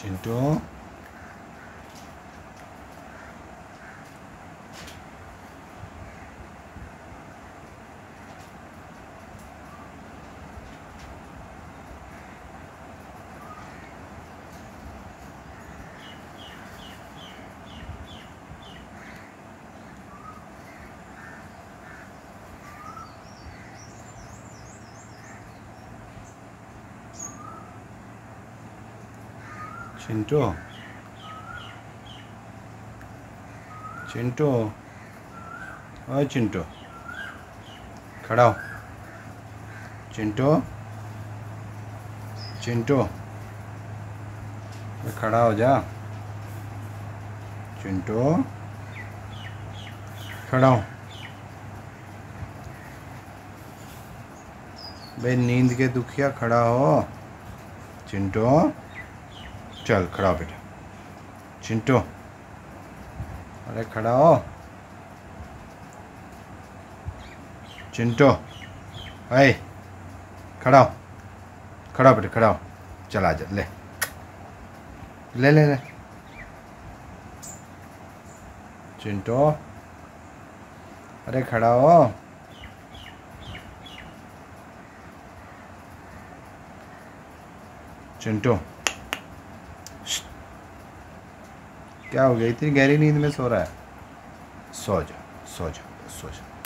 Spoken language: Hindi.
चिंटू चिंटू चिंटू ओए चिंटू खड़ा हो चिंटू चिंटू खड़ा हो जा चिंटू खड़ा बे नींद के दुखिया खड़ा हो चिंटू चल, खड़ा बेटा। चिंटू, अरे खड़ा हो। चिंटू अय खड़ा हो। खड़ा बेटा, खड़ा हो। चल, आ जा, ले। ले ले ले। चिंटू, अरे खड़ा हो। चिंटू क्या हो गया? इतनी गहरी नींद में सो रहा है। सो जाओ सो जाओ सो जा।